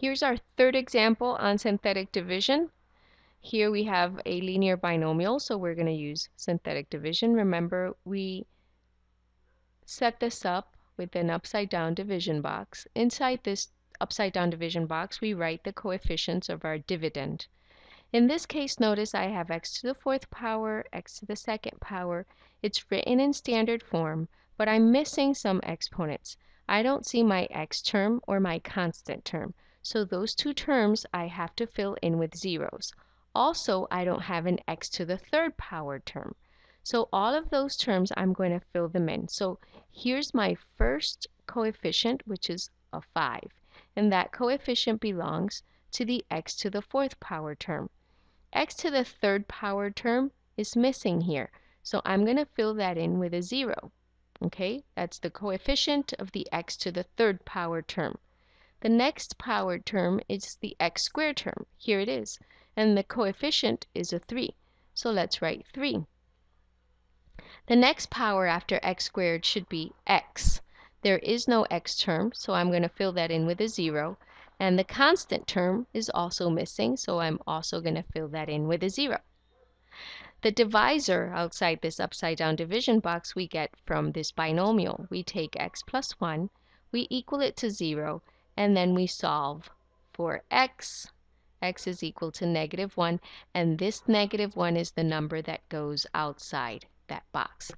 Here's our third example on synthetic division. Here we have a linear binomial, so we're going to use synthetic division. Remember, we set this up with an upside down division box. Inside this upside down division box, we write the coefficients of our dividend. In this case, notice I have x to the fourth power, x to the second power. It's written in standard form, but I'm missing some exponents. I don't see my x term or my constant term. So those two terms I have to fill in with zeros. Also, I don't have an x to the third power term. So all of those terms, I'm going to fill them in. So here's my first coefficient, which is a 5. And that coefficient belongs to the x to the fourth power term. x to the third power term is missing here. So I'm going to fill that in with a 0. Okay, that's the coefficient of the x to the third power term. The next power term is the x squared term. Here it is and the coefficient is a 3. So let's write 3. The next power after x squared should be x. There is no x term, so I'm going to fill that in with a 0. And the constant term is also missing, so I'm also going to fill that in with a 0. The divisor outside this upside down division box we get from this binomial. We take x plus 1, we equal it to 0, and then we solve for x x is equal to negative 1, and this negative 1 is the number that goes outside that box.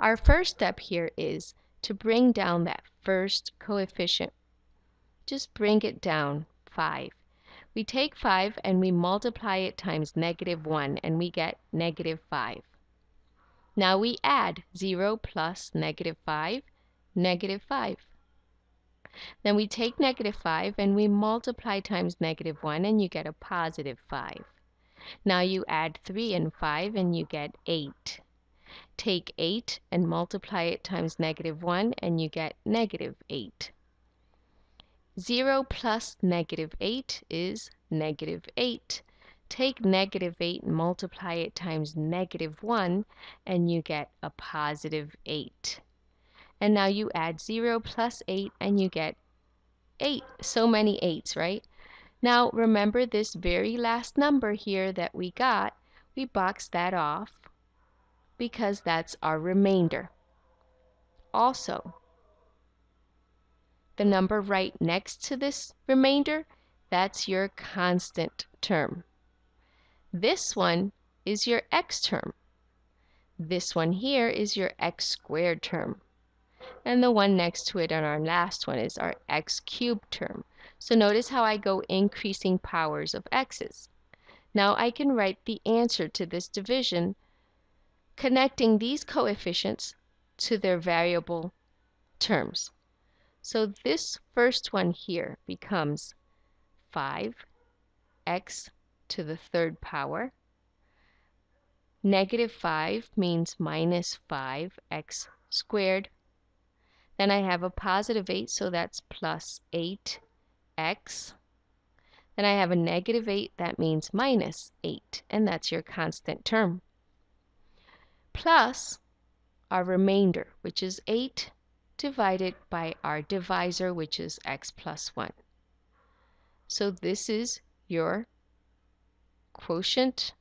Our first step here is to bring down that first coefficient. Just bring it down 5. We take 5 and we multiply it times negative 1 and we get negative 5. Now we add 0 plus negative 5, negative 5. Then we take negative 5 and we multiply times negative 1 and you get a positive 5. Now you add 3 and 5 and you get 8. Take 8 and multiply it times negative 1 and you get negative 8. 0 plus negative 8 is negative 8. Take negative 8 and multiply it times negative 1 and you get a positive 8 and now you add 0 plus 8 and you get 8. So many 8s, right? Now remember this very last number here that we got, we box that off because that's our remainder. Also, the number right next to this remainder, that's your constant term. This one is your x term. This one here is your x squared term and the one next to it on our last one is our x cubed term. So notice how I go increasing powers of x's. Now I can write the answer to this division connecting these coefficients to their variable terms. So this first one here becomes 5x to the third power. Negative 5 means minus 5x squared then I have a positive 8, so that's plus 8x. Then I have a negative 8, that means minus 8, and that's your constant term. Plus our remainder, which is 8 divided by our divisor, which is x plus 1. So this is your quotient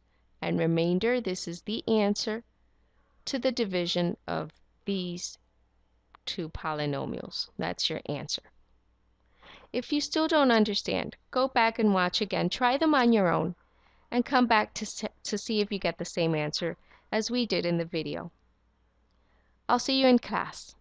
and remainder. This is the answer to the division of these two polynomials. That's your answer. If you still don't understand, go back and watch again. Try them on your own and come back to, to see if you get the same answer as we did in the video. I'll see you in class.